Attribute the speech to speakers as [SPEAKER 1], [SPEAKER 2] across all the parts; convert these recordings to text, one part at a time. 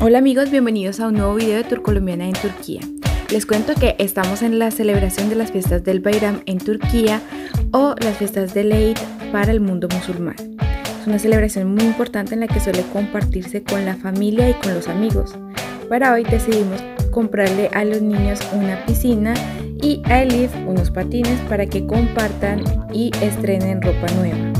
[SPEAKER 1] Hola amigos, bienvenidos a un nuevo video de Tour Colombiana en Turquía. Les cuento que estamos en la celebración de las fiestas del Bayram en Turquía o las fiestas del Eid para el mundo musulmán. Es una celebración muy importante en la que suele compartirse con la familia y con los amigos. Para hoy decidimos comprarle a los niños una piscina y a Elif unos patines para que compartan y estrenen ropa nueva.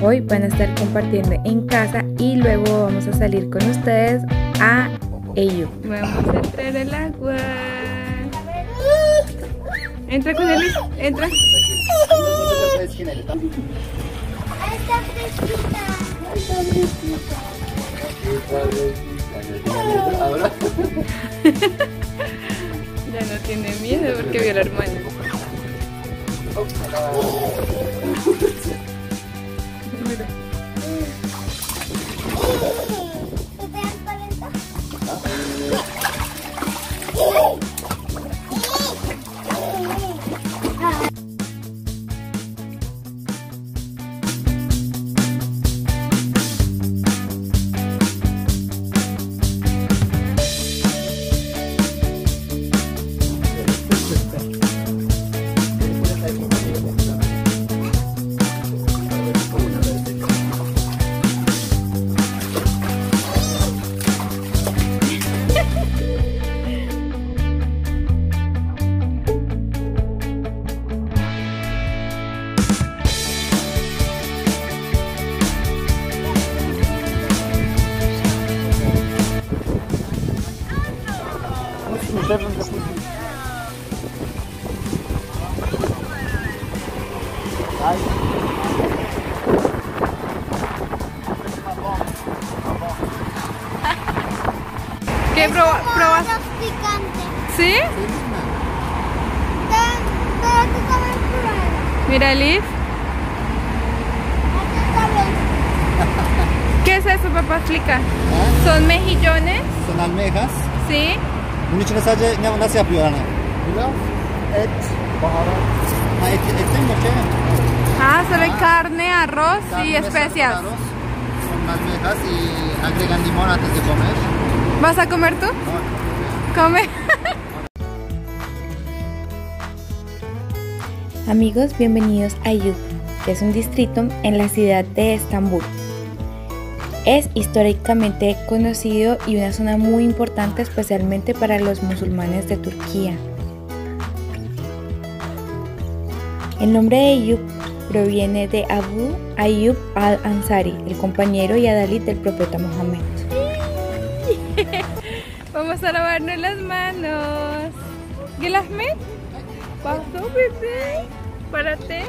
[SPEAKER 1] Hoy van a estar compartiendo en casa y luego vamos a salir con ustedes a ello. Vamos a entrar al agua. Entra con Elif, entra.
[SPEAKER 2] Está fresquita. Está fresquita.
[SPEAKER 1] Ya no tiene miedo porque vio la hermana. ¿Qué proba- probas? ¿Sí? Mira,
[SPEAKER 2] también.
[SPEAKER 1] ¿Qué es eso, papá? Explica. ¿Son mejillones?
[SPEAKER 3] Son almejas.
[SPEAKER 1] ¿Sí?
[SPEAKER 3] Bunun içine sadece ne nasıl yapıyor? Pilav, et, baharat. Ha et, etten mi?
[SPEAKER 1] Ah, solo hay carne, arroz
[SPEAKER 3] Carne,
[SPEAKER 1] y especias.
[SPEAKER 3] Son almejas y agregan limón antes de comer.
[SPEAKER 1] ¿Vas a comer tú?
[SPEAKER 3] No,
[SPEAKER 1] Come. Amigos, bienvenidos a Yub, que es un distrito en la ciudad de Estambul. Es históricamente conocido y una zona muy importante especialmente para los musulmanes de Turquía. El nombre de Ayub proviene de Abu Ayyub al-Ansari, el compañero y adalid del profeta Mohammed. Vamos a lavarnos las manos. Gelasmet, pasó bebé, párate.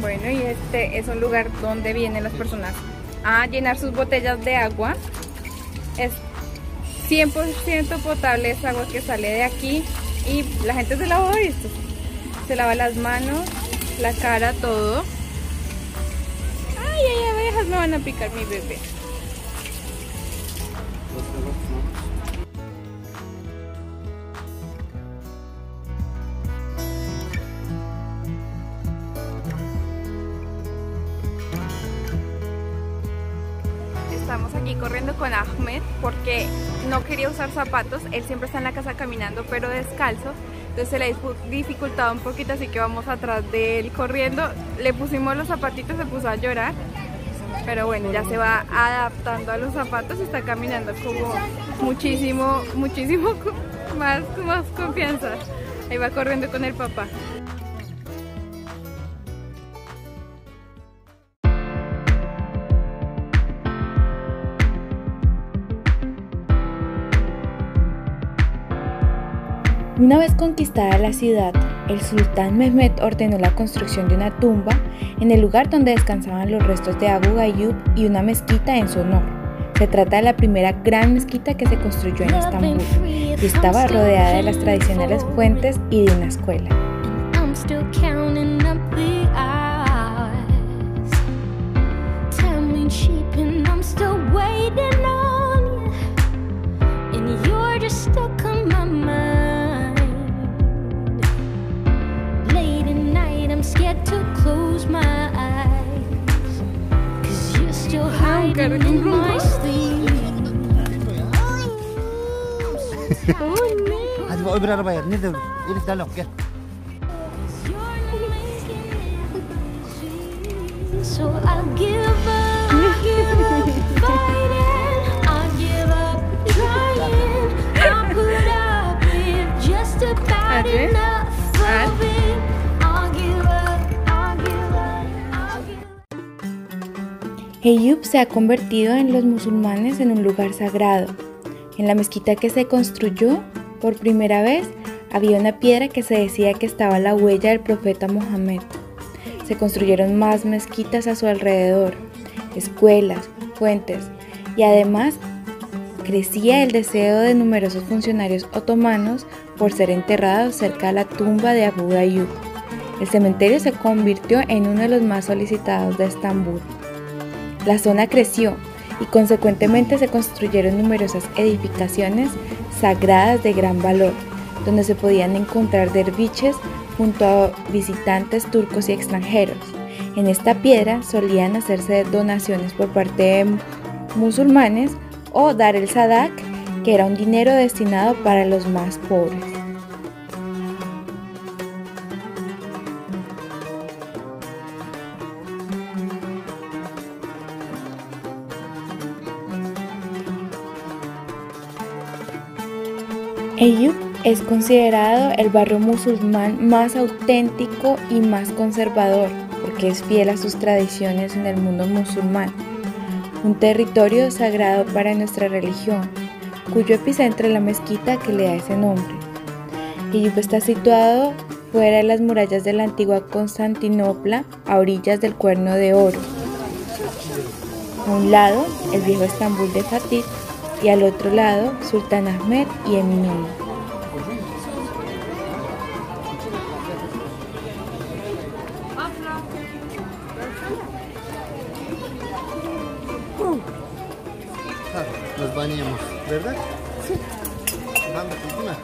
[SPEAKER 1] Bueno, y este es un lugar donde vienen las personas a llenar sus botellas de agua. Es 100% potable esa agua que sale de aquí y la gente se lava esto. Se lava las manos, la cara, todo. Me van a picar mi bebé. Estamos aquí corriendo con Ahmed porque no quería usar zapatos. Él siempre está en la casa caminando, pero descalzo. Entonces se le dificultado un poquito, así que vamos atrás de él corriendo. Le pusimos los zapatitos, se puso a llorar. Pero bueno, ya se va adaptando a los zapatos y está caminando como muchísimo, muchísimo más, más confianza. Ahí va corriendo con el papá. Una vez conquistada la ciudad, el sultán Mehmed ordenó la construcción de una tumba en el lugar donde descansaban los restos de Abu Ghayub y una mezquita en su honor.
[SPEAKER 2] Se trata de la primera gran mezquita que se construyó en Estambul y estaba rodeada de las tradicionales fuentes y de una escuela.
[SPEAKER 3] Hadi bak öbür arabaya. Nerede öbür? Elif gel.
[SPEAKER 4] So I'll give
[SPEAKER 2] Eyüp se ha convertido en los musulmanes en un lugar sagrado. En la mezquita que se construyó, por primera vez, había una piedra que se decía que estaba la huella del profeta Mohammed. Se construyeron más mezquitas a su alrededor, escuelas, fuentes y además crecía el deseo de numerosos funcionarios otomanos por ser enterrados cerca de la tumba de Abu Ayyub. El cementerio se convirtió en uno de los más solicitados de Estambul. La zona creció y consecuentemente se construyeron numerosas edificaciones sagradas de gran valor, donde se podían encontrar derviches junto a visitantes turcos y extranjeros. En esta piedra solían hacerse donaciones por parte de musulmanes o dar el sadak, que era un dinero destinado para los más pobres. Eyüp es considerado el barrio musulmán más auténtico y más conservador porque es fiel a sus tradiciones en el mundo musulmán, un territorio sagrado para nuestra religión, cuyo epicentro es la mezquita que le da ese nombre. Eyüp está situado fuera de las murallas de la antigua Constantinopla, a orillas del Cuerno de Oro. A un lado, el viejo Estambul de Fatih y al otro lado, Sultán Ahmed y Eminönü.
[SPEAKER 3] Nos bañamos, ¿verdad? Sí. Vamos, encima.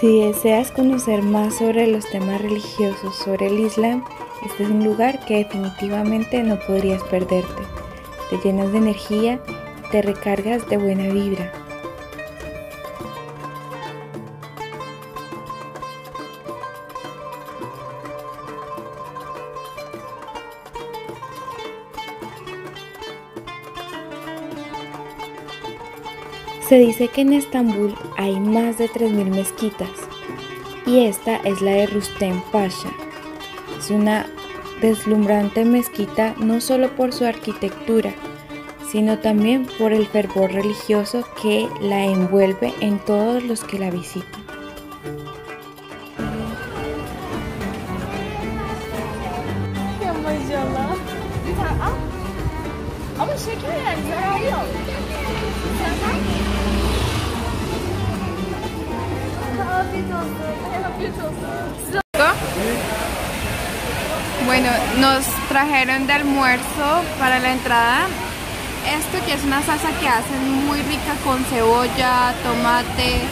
[SPEAKER 2] Si deseas conocer más sobre los temas religiosos sobre el Islam, este es un lugar que definitivamente no podrías perderte. Te llenas de energía te recargas de buena vibra. Se dice que en Estambul hay más de 3.000 mezquitas y esta es la de Rustem Pasha. Es una deslumbrante mezquita no solo por su arquitectura, sino también por el fervor religioso que la envuelve en todos los que la visitan. Bueno, nos trajeron de almuerzo para la entrada esto que es una salsa que hacen muy rica con cebolla, tomate,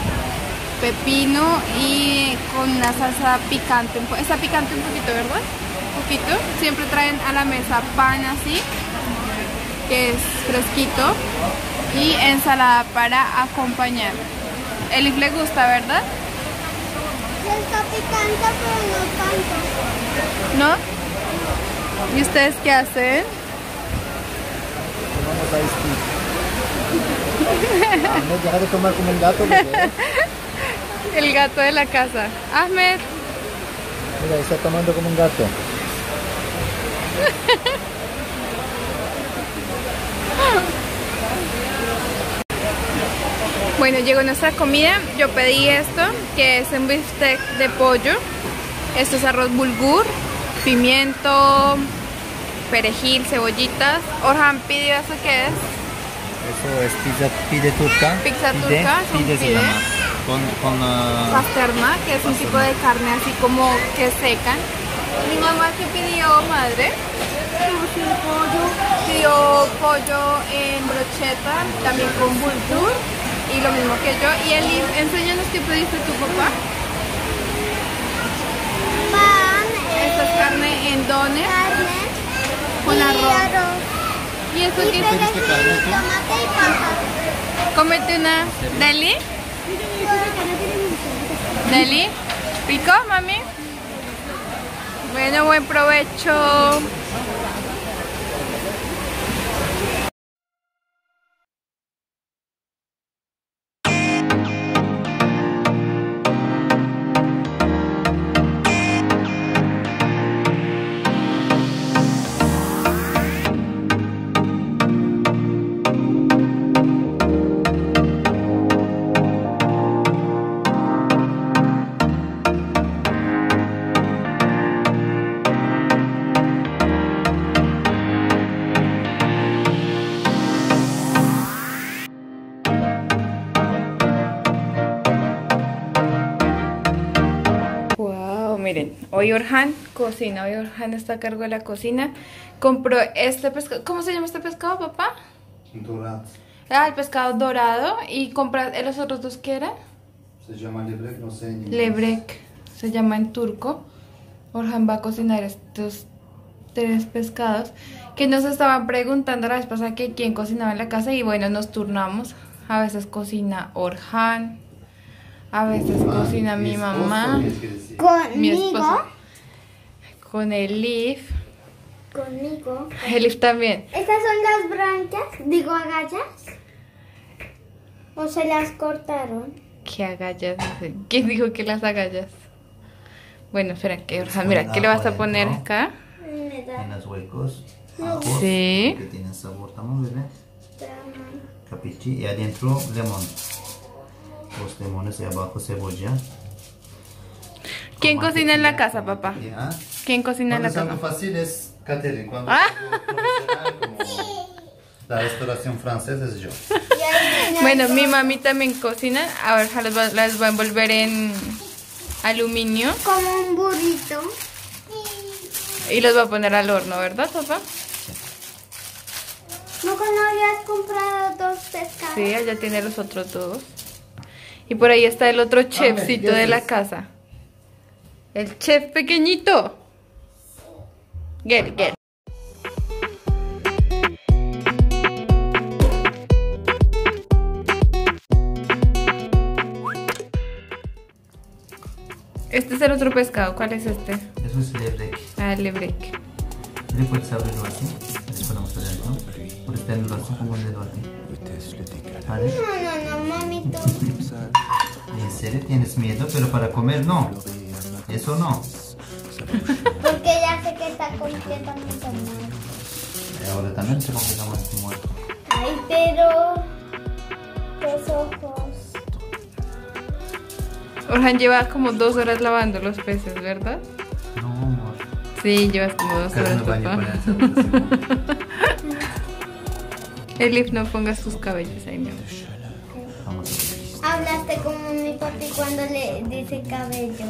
[SPEAKER 2] pepino y con una salsa picante. Está picante un poquito, ¿verdad? Un poquito. Siempre traen a la mesa pan así, que es fresquito, y ensalada para acompañar. Elif le gusta, ¿verdad?
[SPEAKER 5] Está picante, pero no tanto.
[SPEAKER 2] ¿No? ¿Y ustedes qué hacen?
[SPEAKER 3] A esquí. Ahmed, deja de tomar como un gato.
[SPEAKER 2] El gato de la casa. Ahmed.
[SPEAKER 3] Mira, está tomando como un gato.
[SPEAKER 2] Bueno, llegó nuestra comida. Yo pedí esto, que es un bistec de pollo. Esto es arroz bulgur, pimiento,
[SPEAKER 1] perejil, cebollitas. Orhan pidió eso que es.
[SPEAKER 3] Eso es pizza, pide turca.
[SPEAKER 1] Pizza
[SPEAKER 3] pide,
[SPEAKER 1] turca, es un
[SPEAKER 3] pide
[SPEAKER 1] pide.
[SPEAKER 3] Con, con ah,
[SPEAKER 1] Pasterna, que es un tipo de carne así como que seca. Mi mamá que pidió madre. Pidió pollo en brocheta, también con bulgur y lo mismo que yo. Y Elif, enséñanos qué pediste tu papá. Esta es carne en dones con
[SPEAKER 2] y
[SPEAKER 1] arroz.
[SPEAKER 2] arroz.
[SPEAKER 1] ¿Y esto
[SPEAKER 2] Y
[SPEAKER 1] qué es?
[SPEAKER 2] tomate y papa.
[SPEAKER 1] Cómete una. ¿Deli? ¿Deli? ¿Rico, mami? Bueno, buen provecho. Hoy Orhan cocina, hoy Orhan está a cargo de la cocina. Compró este pescado, ¿cómo se llama este pescado, papá?
[SPEAKER 3] Dorat.
[SPEAKER 1] Ah, el pescado dorado y compra ¿eh, los otros dos qué eran?
[SPEAKER 3] Se llama lebrek, no sé en.
[SPEAKER 1] Lebrek, se llama en turco. Orhan va a cocinar estos tres pescados que nos estaban preguntando la vez pasada que quién cocinaba en la casa y bueno, nos turnamos. A veces cocina Orhan, a veces cocina mi mamá.
[SPEAKER 3] decir.
[SPEAKER 1] Mi
[SPEAKER 2] Conmigo.
[SPEAKER 1] esposo. Con Elif.
[SPEAKER 2] Conmigo.
[SPEAKER 1] Elif también.
[SPEAKER 2] Estas son las branquias, digo agallas. ¿O se las cortaron?
[SPEAKER 1] ¿Qué agallas? ¿Quién dijo que las agallas? Bueno, espera, que Orhan, mira, ¿qué le vas a poner acá?
[SPEAKER 3] En los huecos. Ajos,
[SPEAKER 1] Sí.
[SPEAKER 3] Que tienen sabor, ¿estamos. Capichi. Y adentro lemon. Limones y abajo cebolla.
[SPEAKER 1] ¿Quién cocina en la casa, papá? ¿Quién cocina en
[SPEAKER 3] Cuando
[SPEAKER 1] la
[SPEAKER 3] es algo
[SPEAKER 1] casa?
[SPEAKER 3] fácil es Catherine. Cuando
[SPEAKER 1] Ah.
[SPEAKER 3] es como la restauración francesa es yo.
[SPEAKER 1] Bueno, mi mami también cocina. A ver, las va, las va a envolver en aluminio
[SPEAKER 2] Como un burrito.
[SPEAKER 1] y los va a poner al horno, ¿verdad, papá?
[SPEAKER 2] ¿No no habías comprado dos pescados?
[SPEAKER 1] Sí, allá tiene los otros dos. Y por ahí está el otro chefcito
[SPEAKER 3] ¿qué
[SPEAKER 1] de la casa. El chef pequeñito. Get, get. Este es el otro pescado. ¿Cuál es este?
[SPEAKER 3] Eso es lebrek.
[SPEAKER 1] Ah, el lebrek.
[SPEAKER 3] Le puedes abrirlo así. Así ponemos adentro. Puedes tenerlo así como el dedo
[SPEAKER 2] No, no, no, mamito.
[SPEAKER 3] ¿En serio tienes miedo? Pero para comer no. Eso no.
[SPEAKER 2] Porque ya sé que está completamente.
[SPEAKER 3] Y ahora también se completamente muerto.
[SPEAKER 2] Ay, pero... Los ojos.
[SPEAKER 1] Orhan lleva como dos horas lavando los peces, ¿verdad?
[SPEAKER 3] No, amor.
[SPEAKER 1] Sí, llevas como dos
[SPEAKER 3] Cada
[SPEAKER 1] horas, papá. Elif, no pongas tus cabellos ahí, mi amor.
[SPEAKER 2] Hablaste como mi papi cuando le dice cabello.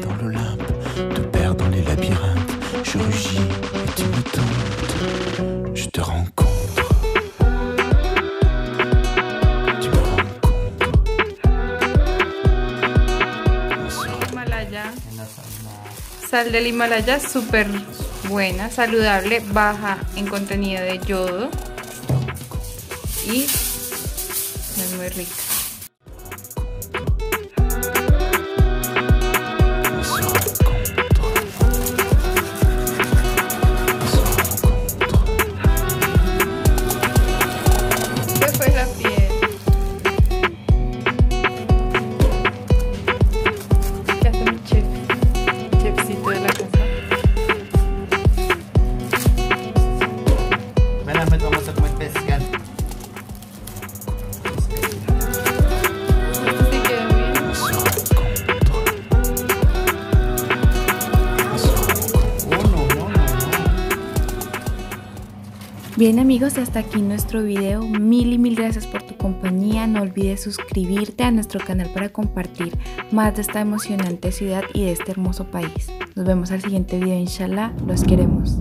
[SPEAKER 6] dans l'Olympe, te perds dans les labyrinthes. Je rugis et tu me tentes. Je te rencontre.
[SPEAKER 1] Sal del Himalaya, súper buena, saludable, baja en contenido de yodo y es muy rica.
[SPEAKER 2] Bien amigos, hasta aquí nuestro video. Mil y mil gracias por tu compañía. No olvides suscribirte a nuestro canal para compartir más de esta emocionante ciudad y de este hermoso país. Nos vemos al siguiente video, inshallah. Los queremos.